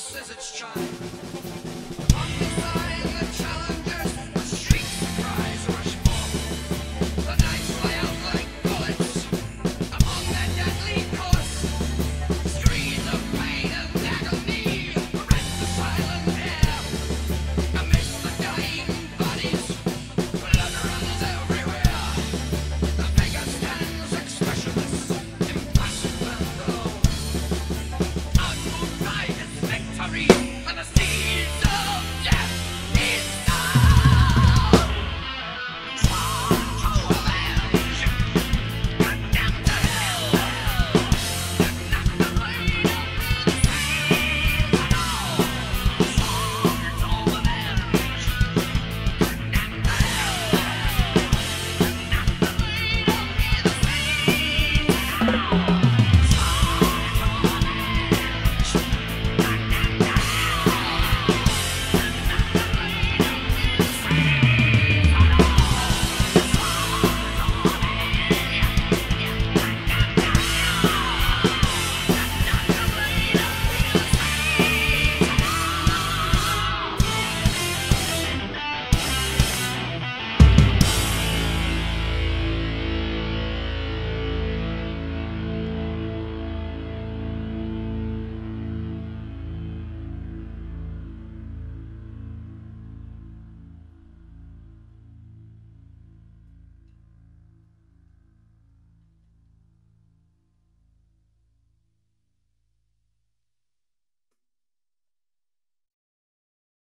ceases its chime.